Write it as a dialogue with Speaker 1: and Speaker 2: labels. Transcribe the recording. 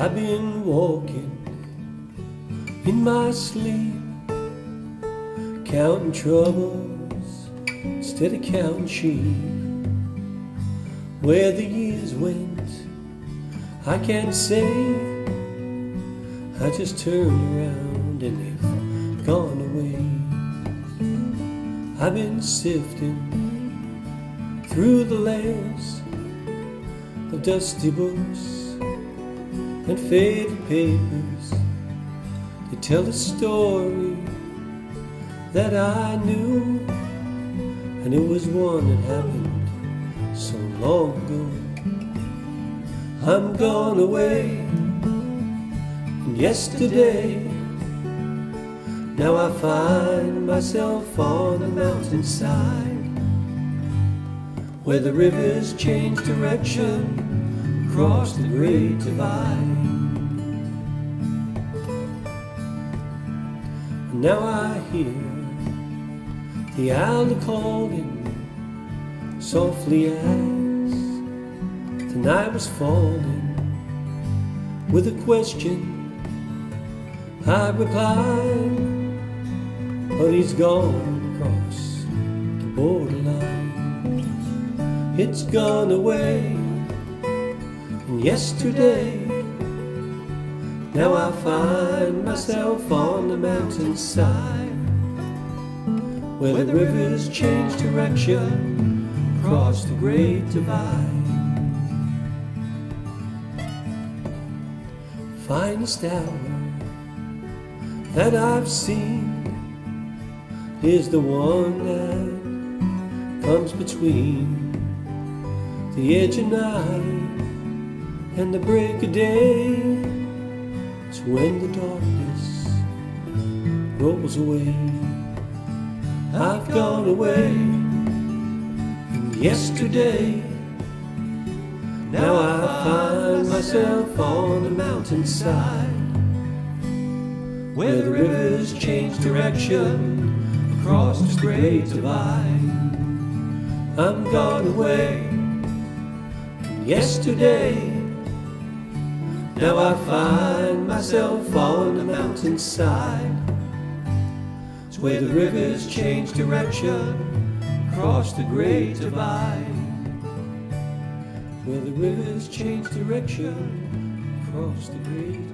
Speaker 1: I've been walking in my sleep, counting troubles instead of counting sheep. Where the years went, I can't say. I just turned around and they've gone away. I've been sifting through the layers of dusty books and faded papers to tell a story that I knew, and it was one that happened so long ago. I'm gone away, and yesterday. Now I find myself on the mountainside where the rivers change direction across the great divide. And now I hear the owl calling softly as the night was falling with a question. I replied, but he's gone across the borderline. It's gone away yesterday. Now I find myself on the mountainside where the rivers change direction across the great divide. Finest hour that I've seen is the one that comes between the edge of night and the break of day. It's when the darkness rolls away. I've gone away and yesterday. Now I find myself on the mountainside where the rivers change direction across this great divide. I'm gone away yesterday. Now I find myself on the mountainside. It's where the rivers change direction across the great divide. Where the rivers change direction across the great